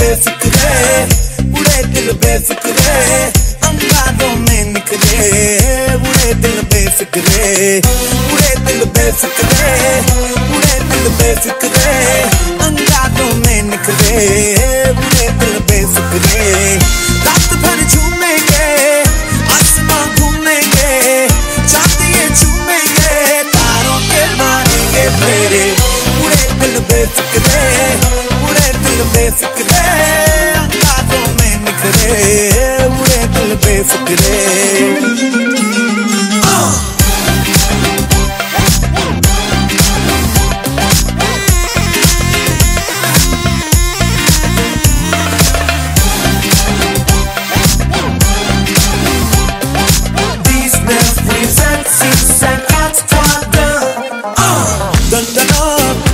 बेफिक्रे बुरे दिल बेफिक्रे अंगारों में निकले। बुरे दिल बेफिक्रे बुरे दिल बेफिक्रे बुरे दिल बेफिक्रे अंगारों में निकले। बुरे दिल बेफिक्रे बेफिक्रे अंगारों में निकले उड़े दिल बेफिक्रे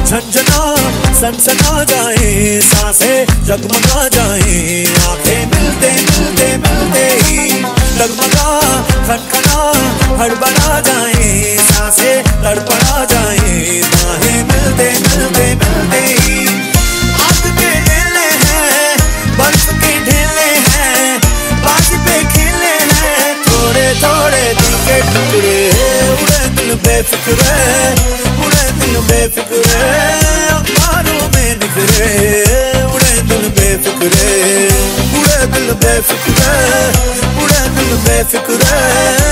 झंझना सनसना जाए साँसें जगमगा जाए, आँखें मिलते मिलते मिलते ही डगमगा खनखना हड़बड़ा जाए, साँसें तड़पड़ा जाए, बाहें मिलते मिलते मिलते ही आग के ढेले हैं, बर्फ़ के ढेले हैं बाज पे खेले हैं, थोड़े थोड़े दिल के टुकड़े, उड़े दिल बेफिक्र, उड़े दिल बेफिक्र। में निकले उड़े दिल बेफिक्र उड़े दिल बेफिक्र उड़े दिल बेफिक्र